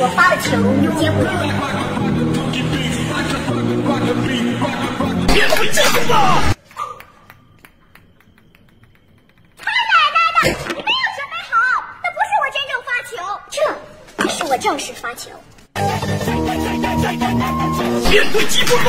我发球，接不接？别接球了！他奶奶的，你没有准备好，那不是我真正发球，这是我正式发球。别接球了！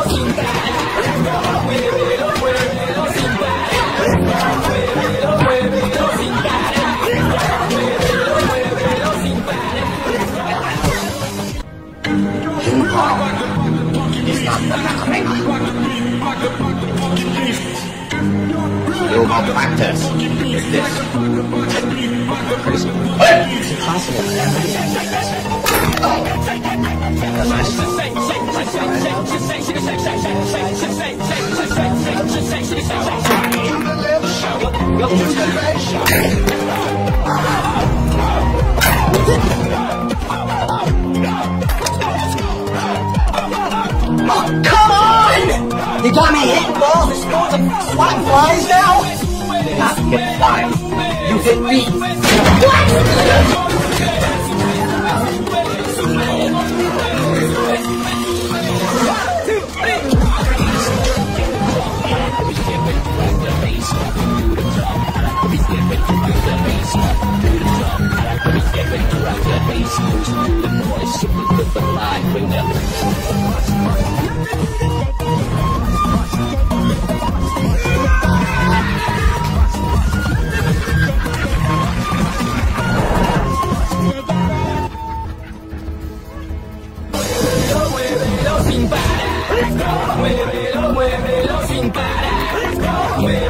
吗？You practice with this. Come on! You got me hitting balls as scores of swat flies now? Not hit fire. You hit me. Make you feel the bass Do the drum I like the beat Make you rock the bass Lose to the noise Super Let's go, muévelo, muévelo sin parar. Let's go, muévelo.